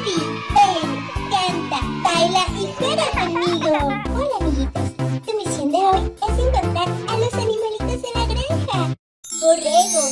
Eddie, ven, canta, baila y juega conmigo. Hola, amiguitos. Tu misión de hoy es encontrar a los animalitos de la granja. Borrego,